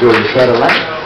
Jordan Cadillac.